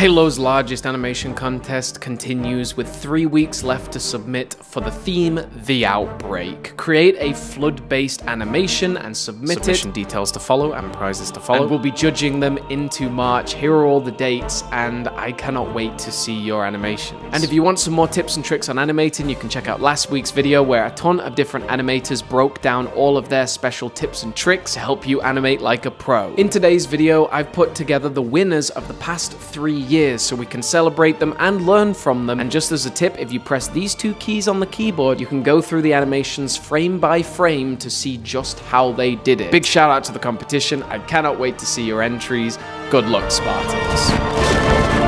Halo's largest animation contest continues with three weeks left to submit for the theme The Outbreak. Create a flood-based animation and submit Submission it. details to follow and prizes to follow. And we'll be judging them into March. Here are all the dates and I cannot wait to see your animations. And if you want some more tips and tricks on animating, you can check out last week's video where a ton of different animators broke down all of their special tips and tricks to help you animate like a pro. In today's video, I've put together the winners of the past three years so we can celebrate them and learn from them. And just as a tip, if you press these two keys on the keyboard, you can go through the animations frame by frame to see just how they did it. Big shout out to the competition. I cannot wait to see your entries. Good luck, Spartans.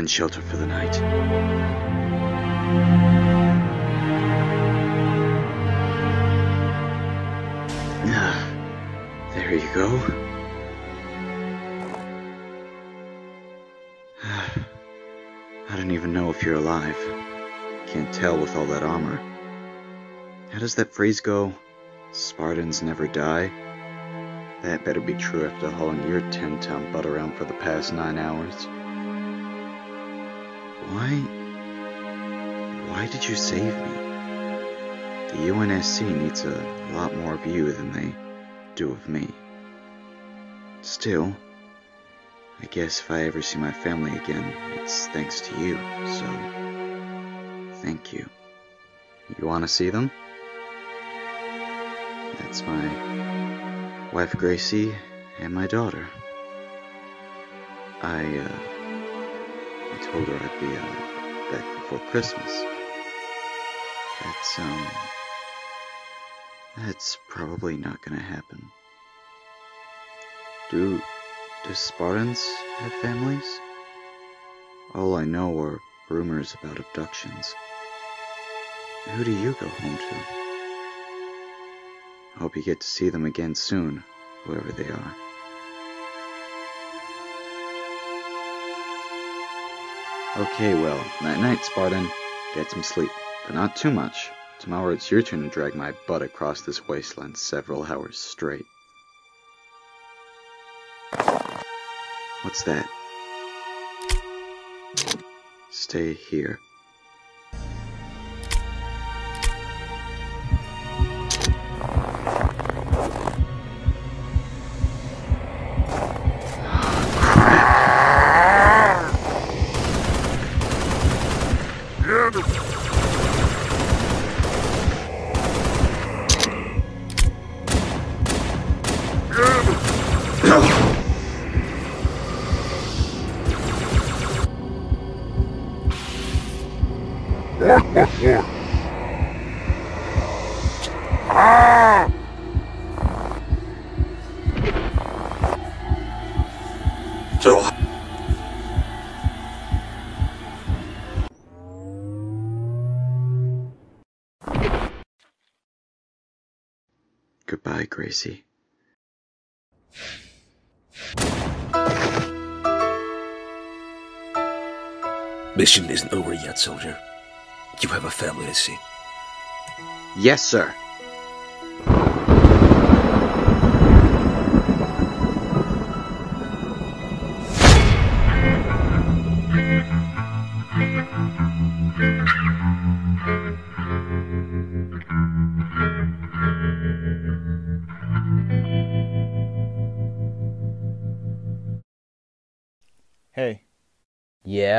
Find shelter for the night. There you go. I don't even know if you're alive. Can't tell with all that armor. How does that phrase go? Spartans never die? That better be true after hauling your 10 ton butt around for the past nine hours. Why? Why did you save me? The UNSC needs a lot more of you than they do of me. Still, I guess if I ever see my family again, it's thanks to you, so. Thank you. You want to see them? That's my wife Gracie and my daughter. I, uh, told her I'd be uh, back before Christmas. That's, um, that's probably not gonna happen. Do, do Spartans have families? All I know are rumors about abductions. Who do you go home to? Hope you get to see them again soon, whoever they are. Okay, well, night night, Spartan. Get some sleep, but not too much. Tomorrow it's your turn to drag my butt across this wasteland several hours straight. What's that? Stay here. Goodbye, Gracie. Mission isn't over yet, soldier. You have a family to see. Yes, sir.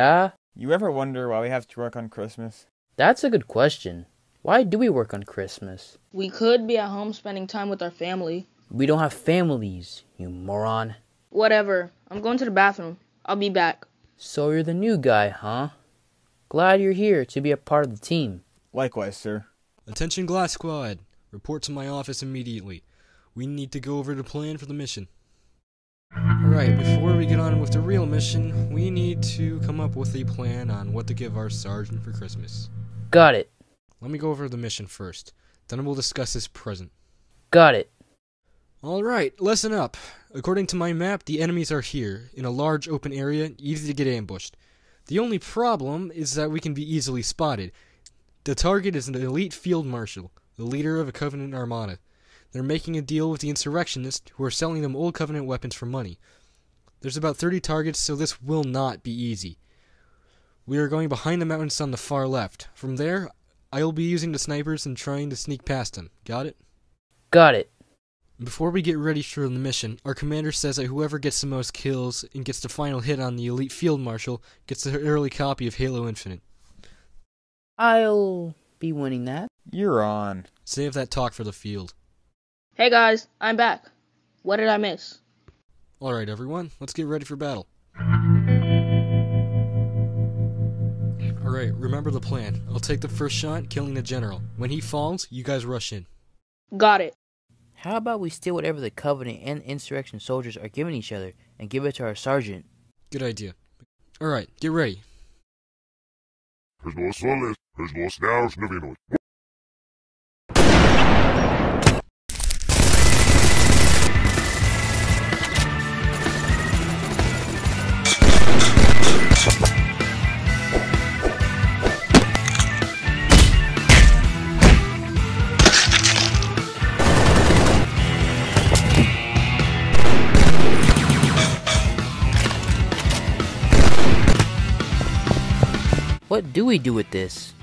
Yeah? you ever wonder why we have to work on Christmas? That's a good question. Why do we work on Christmas? We could be at home spending time with our family. We don't have families, you moron. Whatever. I'm going to the bathroom. I'll be back. So you're the new guy, huh? Glad you're here to be a part of the team. Likewise, sir. Attention Glass Squad! Report to my office immediately. We need to go over the plan for the mission. Alright, before we get on with the real mission, we need to come up with a plan on what to give our sergeant for Christmas. Got it. Let me go over the mission first, then we'll discuss his present. Got it. Alright, listen up. According to my map, the enemies are here, in a large open area, easy to get ambushed. The only problem is that we can be easily spotted. The target is an elite field marshal, the leader of a Covenant armada. They're making a deal with the insurrectionists who are selling them old Covenant weapons for money. There's about 30 targets, so this will not be easy. We are going behind the mountains on the far left. From there, I will be using the snipers and trying to sneak past them. Got it? Got it. Before we get ready for the mission, our commander says that whoever gets the most kills and gets the final hit on the elite field marshal gets the early copy of Halo Infinite. I'll be winning that. You're on. Save that talk for the field. Hey guys, I'm back. What did I miss? Alright, everyone, let's get ready for battle. Alright, remember the plan. I'll take the first shot, killing the general. When he falls, you guys rush in. Got it. How about we steal whatever the Covenant and Insurrection soldiers are giving each other and give it to our sergeant? Good idea. Alright, get ready. What do we do with this?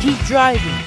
Keep driving.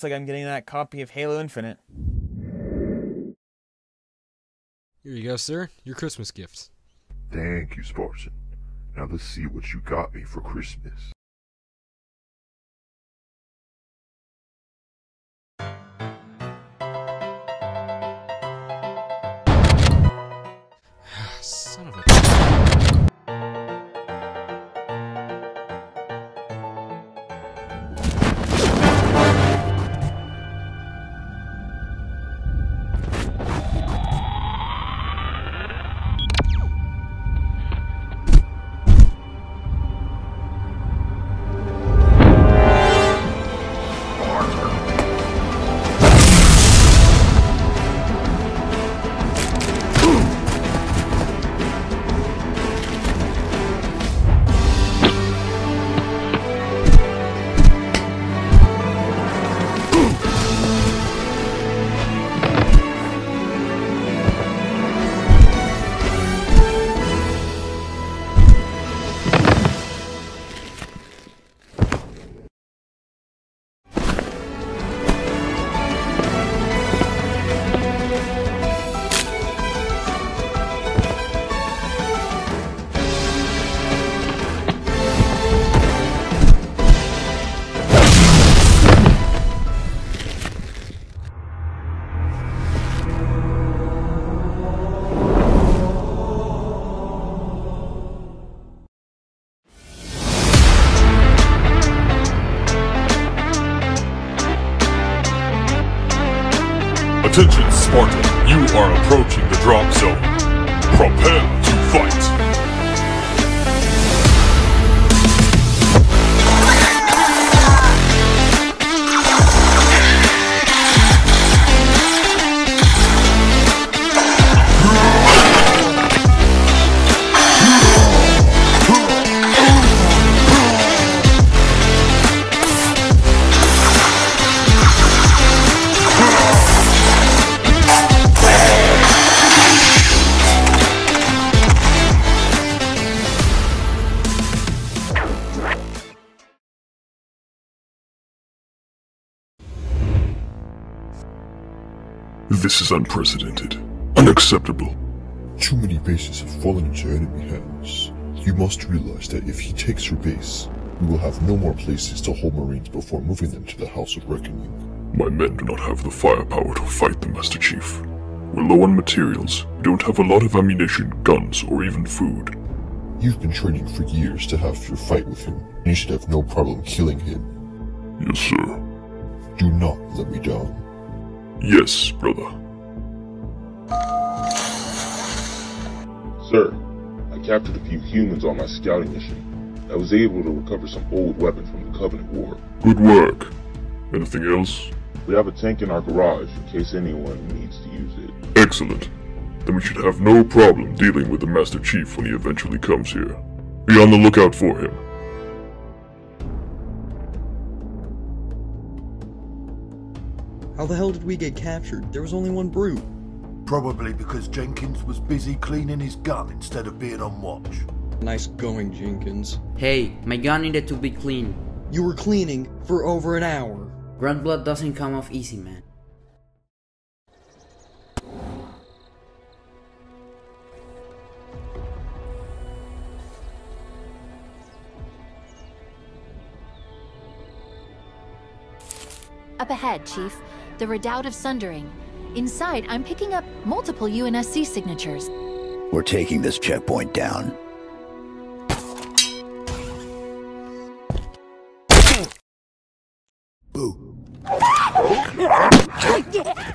Looks like I'm getting that copy of Halo Infinite. Here you go, sir. Your Christmas gifts. Thank you, Spartan. Now let's see what you got me for Christmas. Are approaching the drop zone. Prepare This is unprecedented. Unacceptable. Too many bases have fallen into enemy hands. You must realize that if he takes your base, we will have no more places to hold Marines before moving them to the House of Reckoning. My men do not have the firepower to fight the Master Chief. We're low on materials. We don't have a lot of ammunition, guns, or even food. You've been training for years to have your fight with him. You should have no problem killing him. Yes, sir. Do not let me down. Yes, brother. Sir, I captured a few humans on my scouting mission. I was able to recover some old weapons from the Covenant War. Good work. Anything else? We have a tank in our garage in case anyone needs to use it. Excellent. Then we should have no problem dealing with the Master Chief when he eventually comes here. Be on the lookout for him. How the hell did we get captured? There was only one brute. Probably because Jenkins was busy cleaning his gun instead of being on watch. Nice going, Jenkins. Hey, my gun needed to be clean. You were cleaning for over an hour. Grunt blood doesn't come off easy, man. Up ahead, Chief, the Redoubt of Sundering. Inside, I'm picking up multiple UNSC signatures. We're taking this checkpoint down. Boo.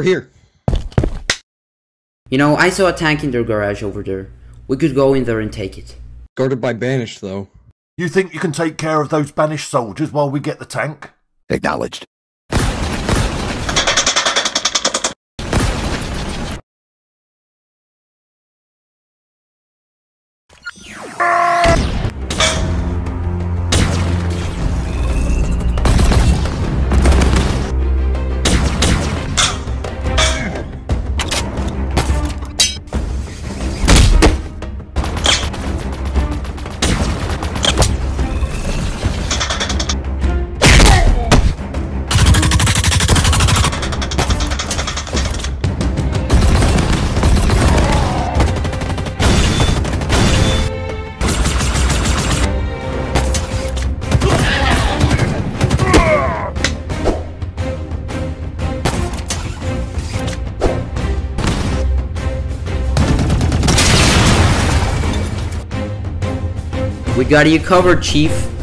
Over here. You know, I saw a tank in their garage over there. We could go in there and take it. Guarded by Banished, though. You think you can take care of those banished soldiers while we get the tank? Acknowledged. Got you covered, Chief.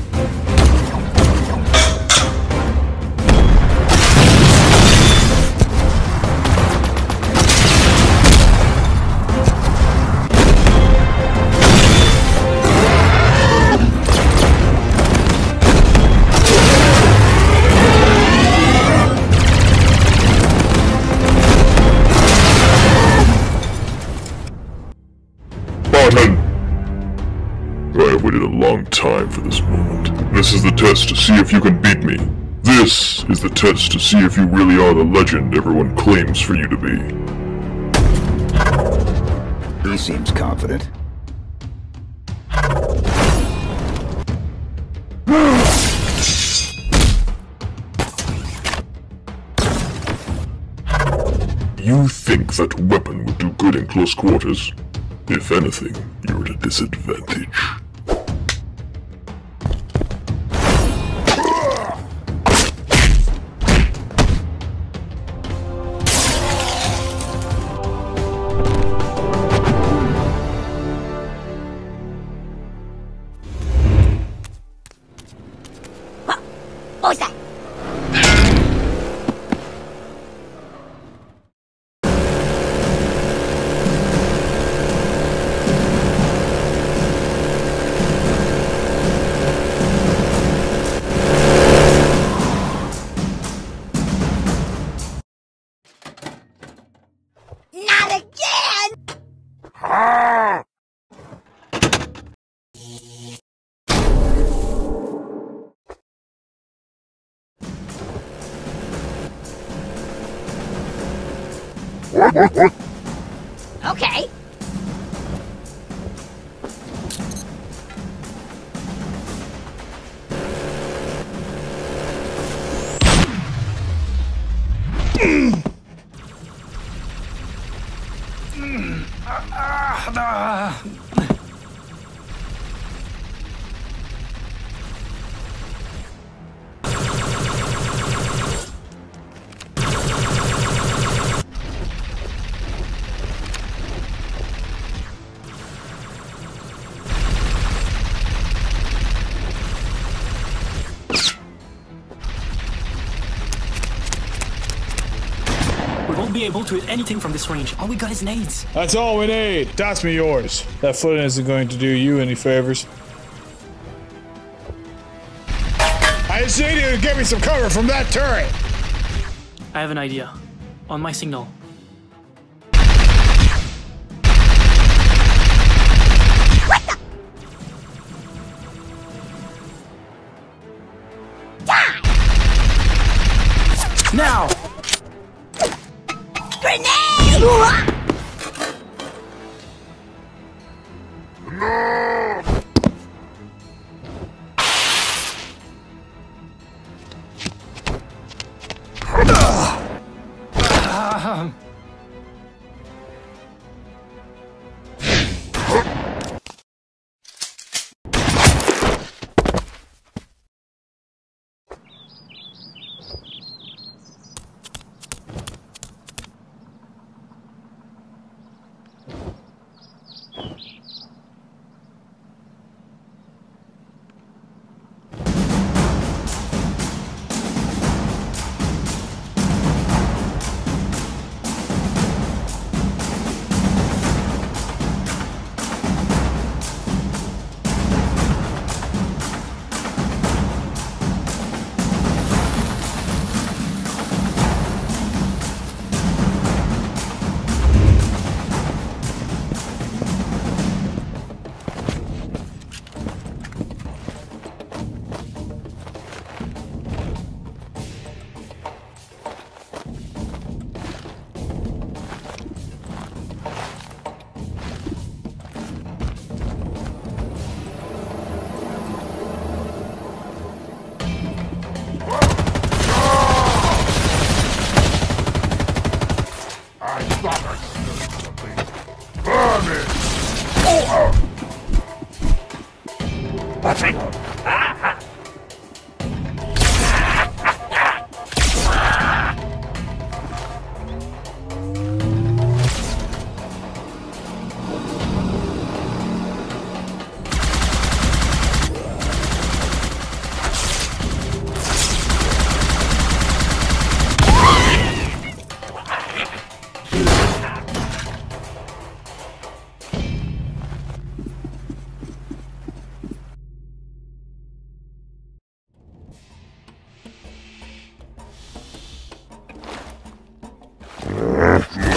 Long time for this moment. This is the test to see if you can beat me. This is the test to see if you really are the legend everyone claims for you to be. He seems confident. You think that weapon would do good in close quarters? If anything, you're at a disadvantage. what? able to hit anything from this range. All we got is nades. That's all we need. Toss me yours. That foot isn't going to do you any favors. I just need you to get me some cover from that turret. I have an idea. On my signal.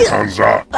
Hands up!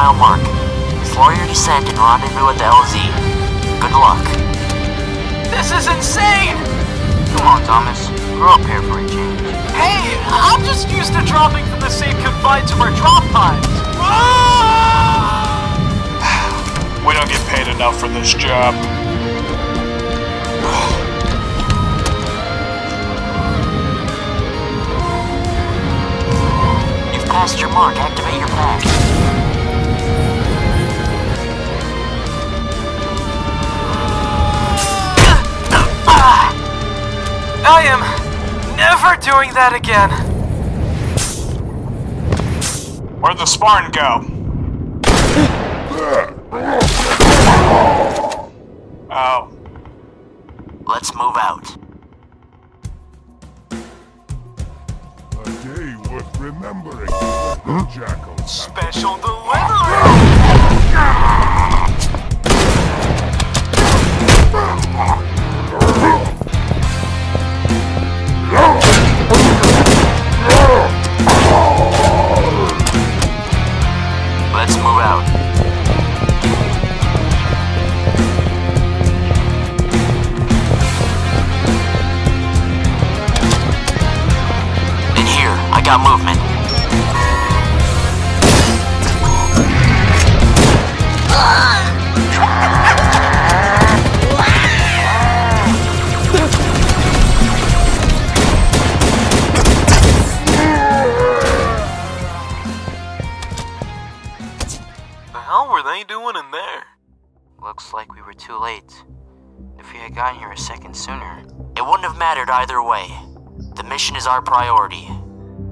Mile mark. Slow your descent and rendezvous at the LZ. Good luck. This is insane! Come on, Thomas. Grow up here for a change. Hey, I'm just used to dropping from the same confines of our drop times. Ah! We don't get paid enough for this job. You've passed your mark. Activate your pack. I am never doing that again. Where'd the Spartan go?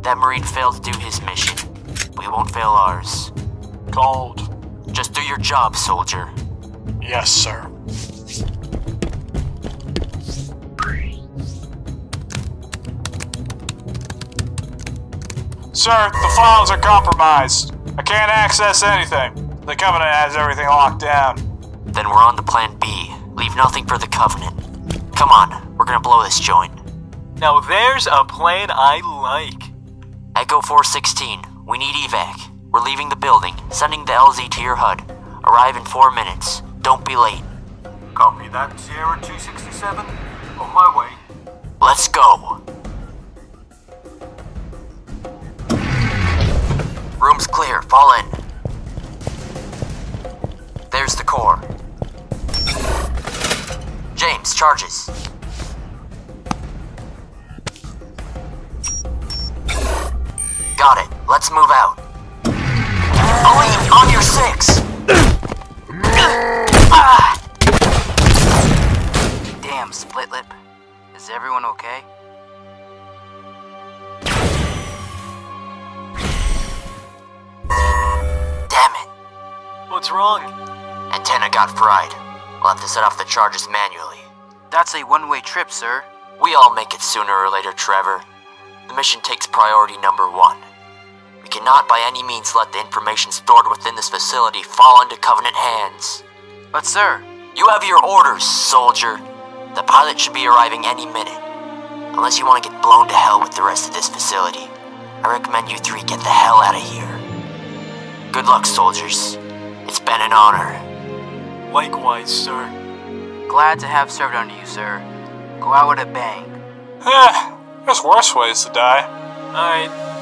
That Marine failed to do his mission. We won't fail ours. Called. Just do your job, soldier. Yes, sir. Sir, the files are compromised. I can't access anything. The Covenant has everything locked down. Then we're on to plan B. Leave nothing for the Covenant. Come on, we're gonna blow this joint. Now there's a plan I like. Echo 416, we need evac. We're leaving the building, sending the LZ to your HUD. Arrive in four minutes. Don't be late. Copy that, Sierra 267. On my way. Let's go. Room's clear. Fall in. There's the core. James, charges. Let's move out. Elite, on your six! Damn, split lip. Is everyone okay? Damn it. What's wrong? Antenna got fried. We'll have to set off the charges manually. That's a one-way trip, sir. We all make it sooner or later, Trevor. The mission takes priority number one. We cannot by any means let the information stored within this facility fall into Covenant hands. But sir, you have your orders, soldier. The pilot should be arriving any minute. Unless you want to get blown to hell with the rest of this facility, I recommend you three get the hell out of here. Good luck, soldiers. It's been an honor. Likewise, sir. Glad to have served under you, sir. Go out with a bang. Eh, there's worse ways to die. Alright,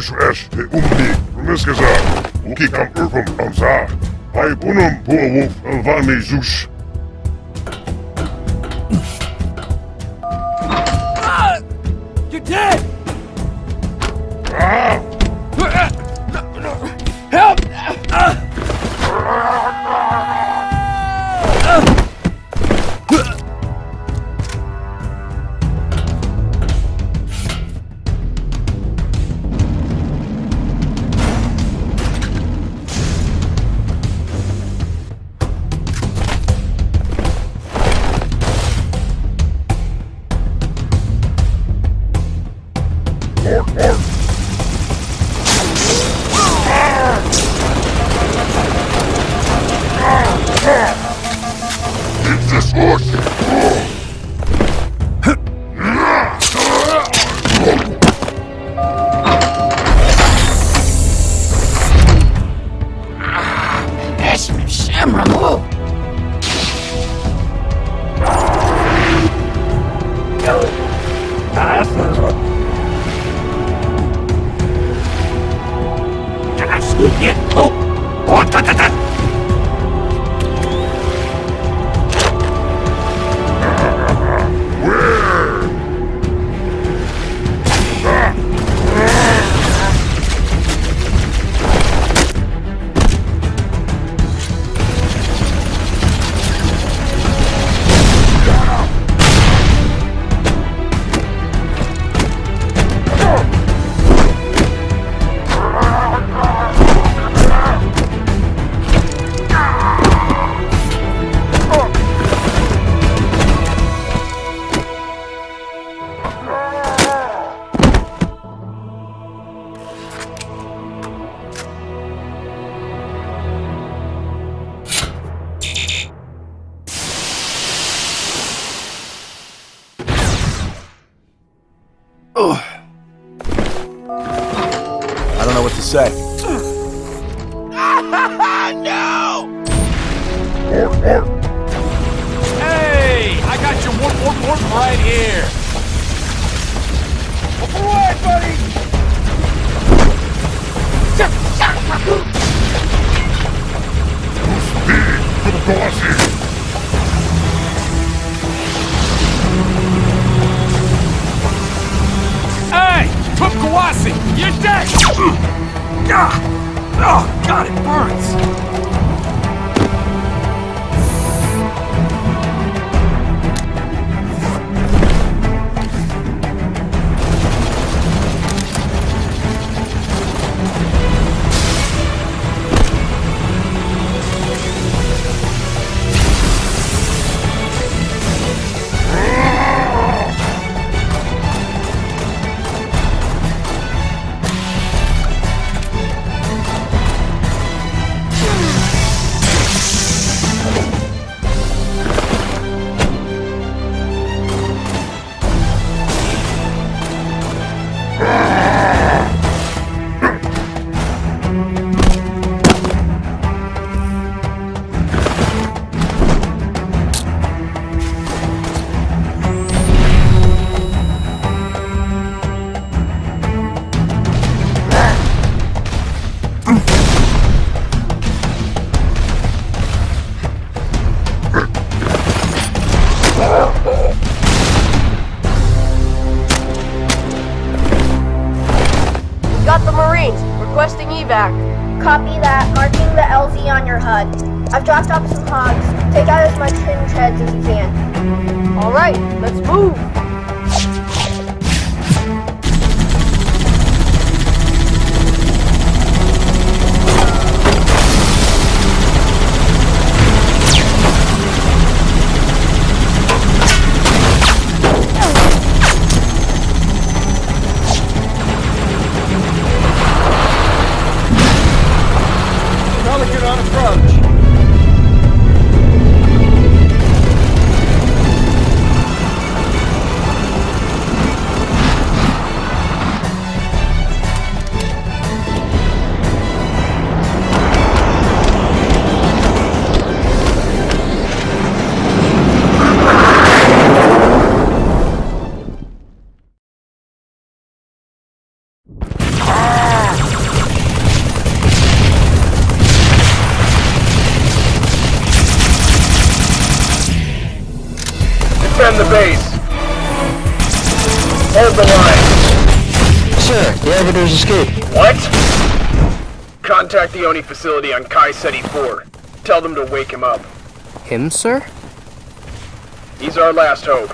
Schuschresch, der Umweg, Mesgesa, Uki kam Urpum am Saar, bei Bunum, Wolf Alvani Zusch. Contact the ONI facility on Chi Ceti 4. Tell them to wake him up. Him, sir? He's our last hope.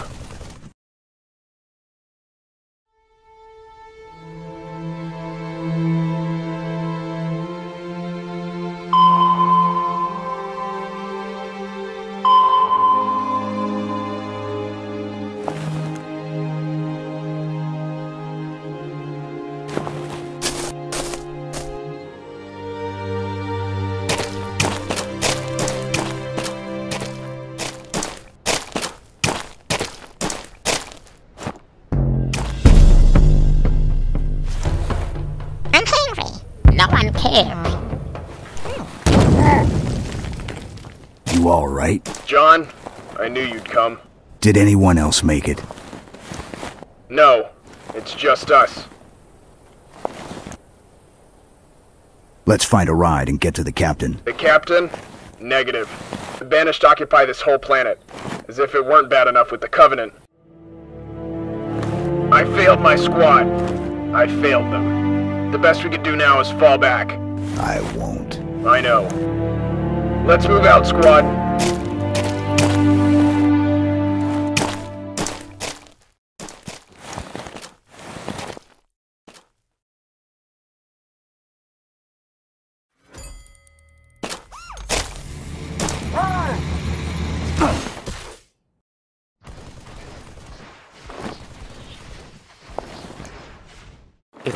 Knew you'd come. Did anyone else make it? No, it's just us. Let's find a ride and get to the captain. The captain? Negative. The Banished occupy this whole planet. As if it weren't bad enough with the Covenant. I failed my squad. I failed them. The best we could do now is fall back. I won't. I know. Let's move out, squad.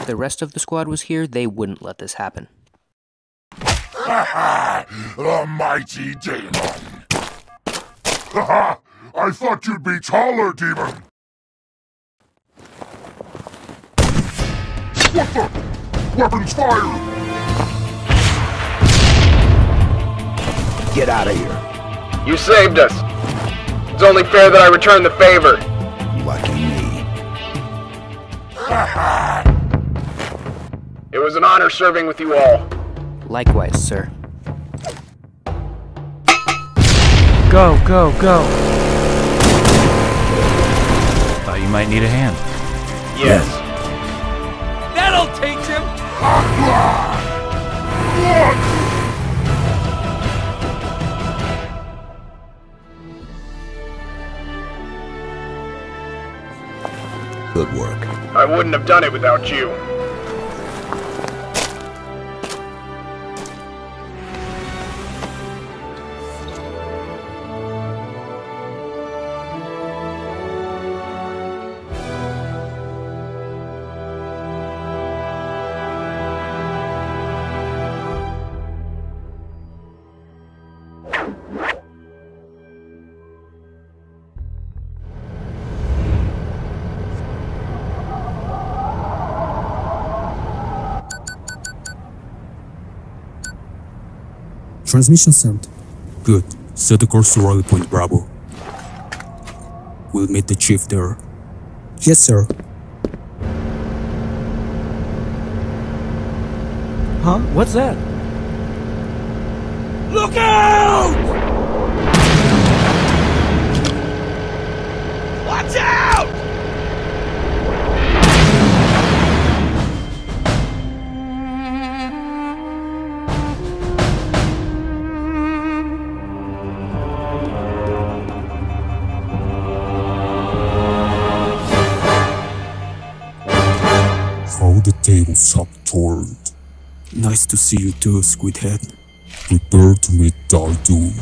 The rest of the squad was here, they wouldn't let this happen. Ha ha! The mighty demon! Ha ha! I thought you'd be taller, demon! What the? Weapons fire! Get out of here. You saved us. It's only fair that I return the favor. Lucky me. Ha ha! It was an honor serving with you all. Likewise, sir. Go, go, go. Thought you might need a hand. Yes. That'll teach him! Good work. I wouldn't have done it without you. Transmission sent. Good. Set the course to Rally Point Bravo. We'll meet the chief there. Yes, sir. Huh? What's that? Look out! Watch out! To see you too, Squidhead. Prepare to meet thy doom.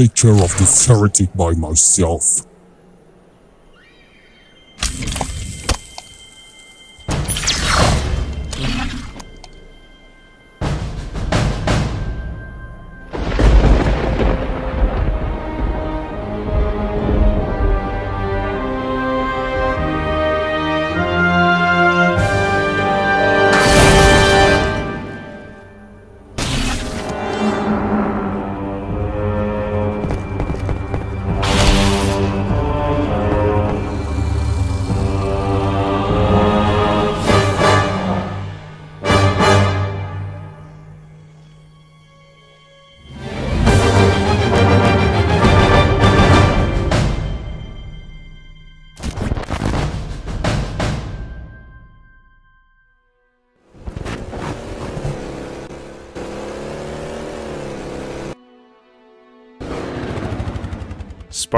Take care of this heretic by myself.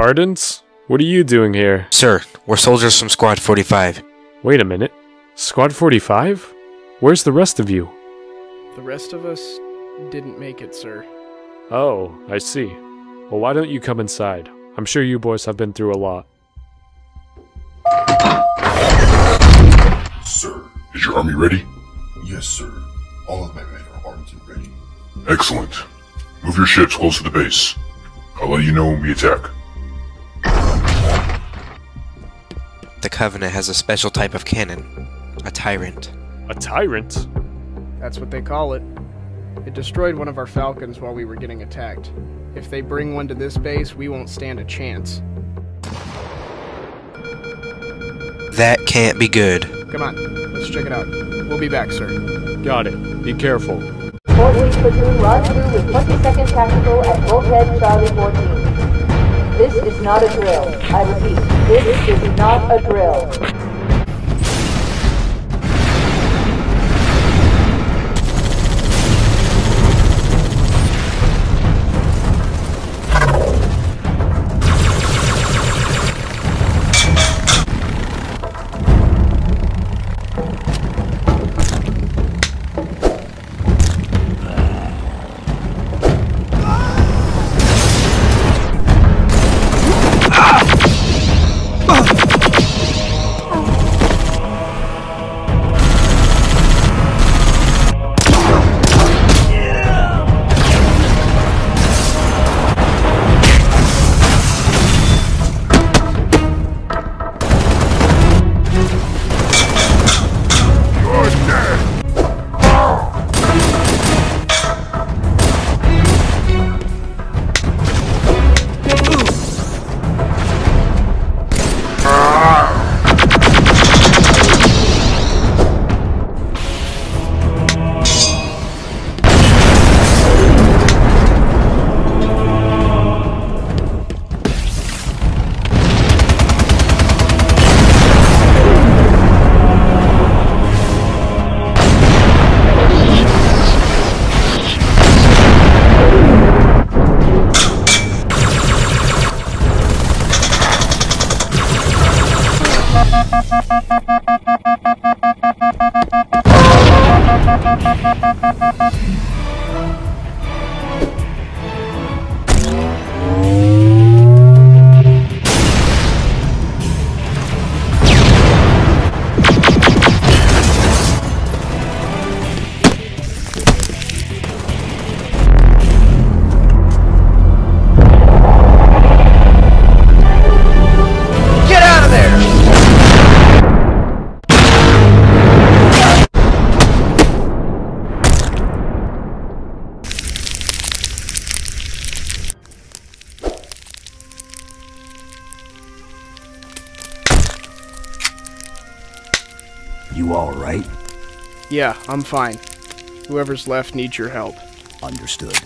Spartans? What are you doing here? Sir, we're soldiers from Squad 45. Wait a minute. Squad 45? Where's the rest of you? The rest of us didn't make it, sir. Oh, I see. Well, why don't you come inside? I'm sure you boys have been through a lot. Sir, is your army ready? Yes, sir. All of my men are armed and ready. Excellent. Move your ships close to the base. I'll let you know when we attack. The Covenant has a special type of cannon, a Tyrant. A Tyrant? That's what they call it. It destroyed one of our Falcons while we were getting attacked. If they bring one to this base, we won't stand a chance. That can't be good. Come on, let's check it out. We'll be back, sir. Got it. Be careful. Fort Lee platoon rendezvous with 22nd Tactical at Bulkhead Charlie 14. This is not a drill. I repeat, this is not a drill. Yeah, I'm fine. Whoever's left needs your help. Understood.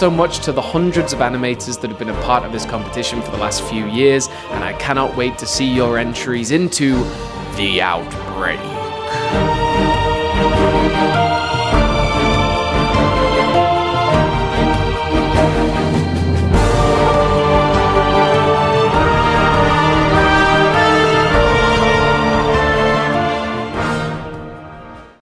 So much to the hundreds of animators that have been a part of this competition for the last few years, and I cannot wait to see your entries into The Outbreak.